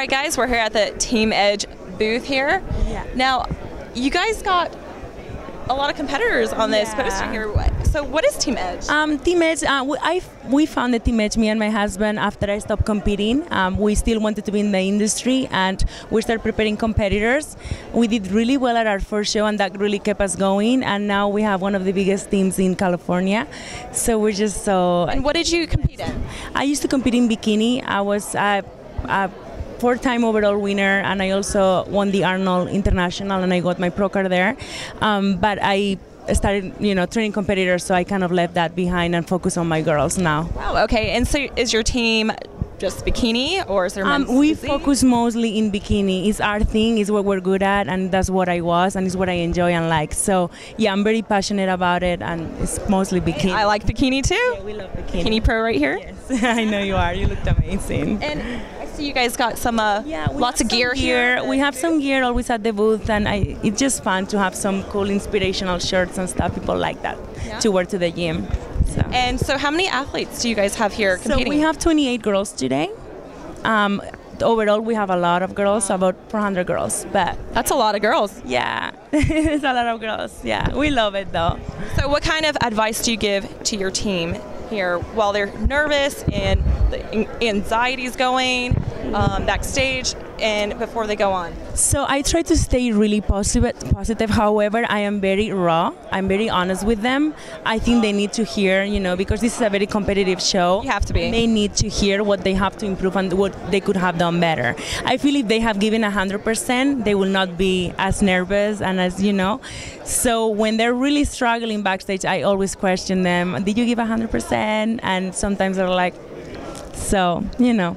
right, guys, we're here at the Team Edge booth here. Yeah. Now, you guys got a lot of competitors on this Yeah. poster here. So, what is Team Edge? Um, Team Edge, uh, we, I, we founded Team Edge, me and my husband, after I stopped competing. Um, we still wanted to be in the industry and we started preparing competitors. We did really well at our first show and that really kept us going. And now we have one of the biggest teams in California. So we're just so. and what did you compete in? I used to compete in bikini. I was a, a four-time overall winner, and I also won the Arnold International, and I got my pro card there. Um, but I started, you know, training competitors, so I kind of left that behind and focus on my girls now. Wow, okay. And so, is your team just bikini, or is there Um, we physique? focus mostly in bikini. It's our thing. It's what we're good at, and that's what I was, and it's what I enjoy and like. So yeah, I'm very passionate about it, and it's mostly bikini. I like bikini too. Yeah, we love bikini. Bikini Pro right here. Yes, I know you are. You looked amazing. And see you guys got some uh, Yeah, lots of some gear, here. We have some gear always at the booth, and I, it's just fun to have some cool inspirational shirts and stuff. People like that Yeah. to wear to the gym. So. And so, how many athletes do you guys have here competing? So we have 28 girls today. Um, overall, we have a lot of girls, about 400 girls. But That's a lot of girls. yeah, it's a lot of girls. Yeah, we love it though. So, what kind of advice do you give to your team here while they're nervous and the an- anxiety's going um, backstage and before they go on? So I try to stay really positive. Positive. However, I am very raw. I'm very honest with them. I think they need to hear, you know, because this is a very competitive show. You have to be. They need to hear what they have to improve and what they could have done better. I feel if they have given hundred percent, they will not be as nervous and as you know. So when they're really struggling backstage, I always question them. Did you give hundred percent? And sometimes they're like, so you know.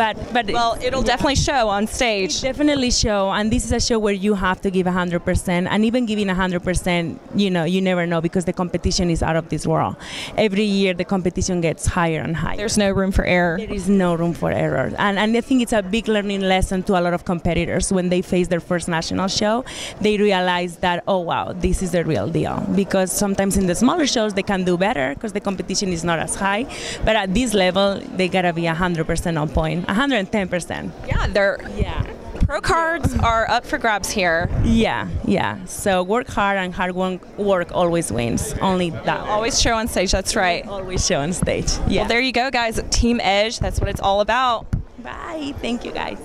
But but Well, it'll definitely show on stage. Definitely show, and this is a show where you have to give 100%, and even giving 100%, you know, you never know because the competition is out of this world. Every year, the competition gets higher and higher. There's no room for error. there is no room for error, and, and I think it's a big learning lesson to a lot of competitors when they face their first national show. They realize that oh wow, this is the real deal because sometimes in the smaller shows they can do better because the competition is not as high, but at this level they gotta be 100% on point, 110%. Yeah, they're Yeah. pro cards are up for grabs here. Yeah, yeah. So work hard and hard work, work always wins. Only that. Always show on stage. That's right. Always show on stage. Yeah. Well, there you go, guys. Team Edge. That's what it's all about. Bye. Thank you, guys.